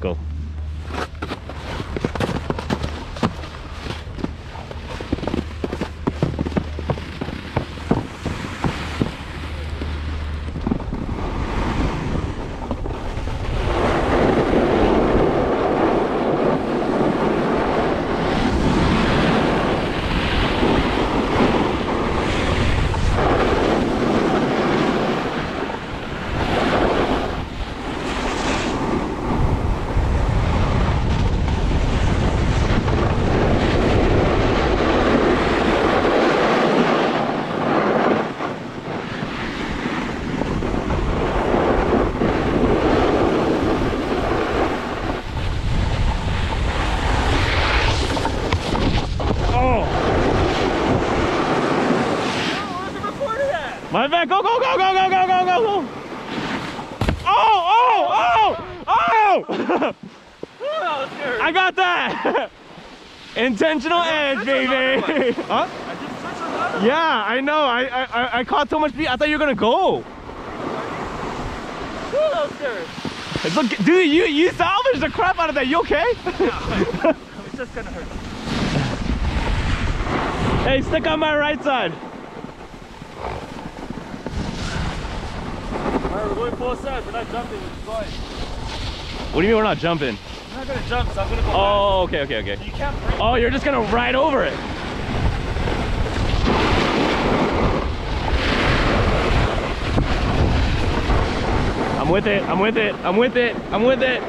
Go. My bad. Go, go, go, go, go, go, go, go, go. Oh, oh, oh, oh! Oh. I got that. Intentional edge, baby. Huh? I. Yeah, I know. I, I I- I caught so much beat. I thought you were gonna go. Woo, that was scared. Look, dude, you you salvaged the crap out of that. You okay? It's just gonna hurt. hey, stick on my right side. We're going full side. We're not jumping. What do you mean we're not jumping? I'm not gonna jump, so I'm gonna go Oh, okay, okay, okay. You can't break. Oh, you're just gonna ride over it. I'm with it. I'm with it. I'm with it. I'm with it.